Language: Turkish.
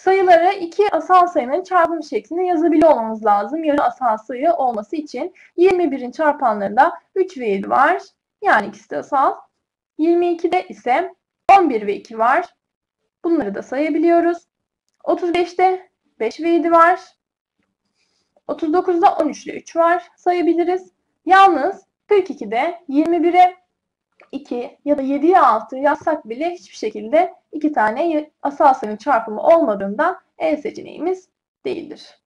sayıları iki asal sayının çarpımı şeklinde yazabiliyor olmamız lazım. Yarı asal sayı olması için 21'in çarpanlarında 3 ve 7 var. Yani ikisi de asal. 22'de ise 11 ve 2 var. Bunları da sayabiliyoruz. 35'te 5 ve 7 var. 39'da 13 ile 3 var. Sayabiliriz. Yalnız 42'de 21'e 2 ya da 7'ye 6 yazsak bile hiçbir şekilde iki tane asal sayının çarpımı olmadığından E seçeneğimiz değildir.